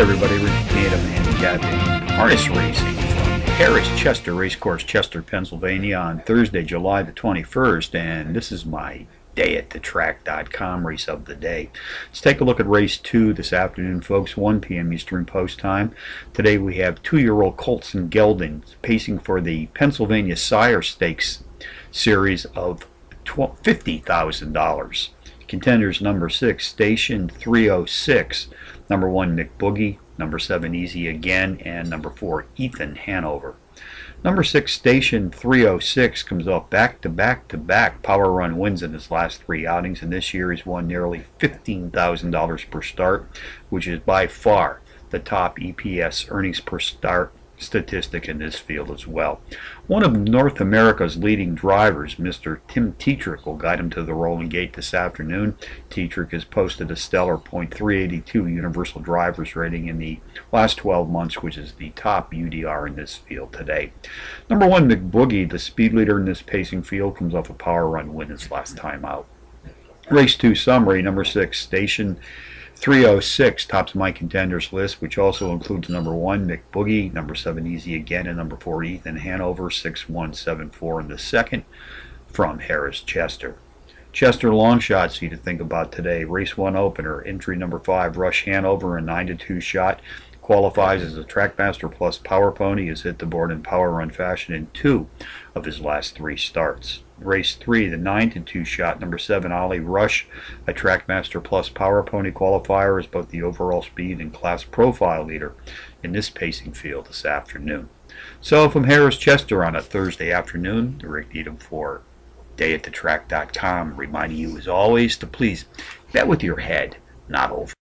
Everybody, Rick Needham handicapping harness racing from Harrah's Chester Racecourse, Chester, Pennsylvania on Thursday, July the 21st, and this is my day at the track.com race of the day. Let's take a look at race two this afternoon, folks, 1 p.m. Eastern Post Time. Today we have two-year-old Colson Gelding pacing for the Pennsylvania Sire Stakes series of $50,000. Contenders number six, Station 306, number one, Mick Boogie, number seven, Easy Again, and number four, Ethan Hanover. Number six, Station 306 comes off back to back to back power run wins in his last three outings, and this year he's won nearly $15,000 per start, which is by far the top EPS earnings per start statistic in this field as well. One of North America's leading drivers, Mr. Tim Tetrick, will guide him to the rolling gate this afternoon. Tetrick has posted a stellar .382 universal drivers rating in the last 12 months, which is the top UDR in this field today. Number one, Mick Boogie, the speed leader in this pacing field, comes off a power run win his last time out. Race 2 summary, number 6, Station 306 tops my contenders list, which also includes number 1, Mick Boogie, number 7, Easy Again, and number 4, Ethan Hanover, 6174 in the second from Harrah's Chester. Chester long shot see to think about today. Race 1 opener, entry number 5, Rush Hanover, a 9 to 2 shot. Qualifies as a Trackmaster Plus Power Pony, has hit the board in power run fashion in two of his last three starts race three, the 9 to 2 shot, number 7, Ollie Rush, a Trackmaster Plus Power Pony qualifier, is both the overall speed and class profile leader in this pacing field this afternoon. So from Harrah's Chester on a Thursday afternoon, Rick Needham for dayatthetrack.com, reminding you as always to please bet with your head, not over.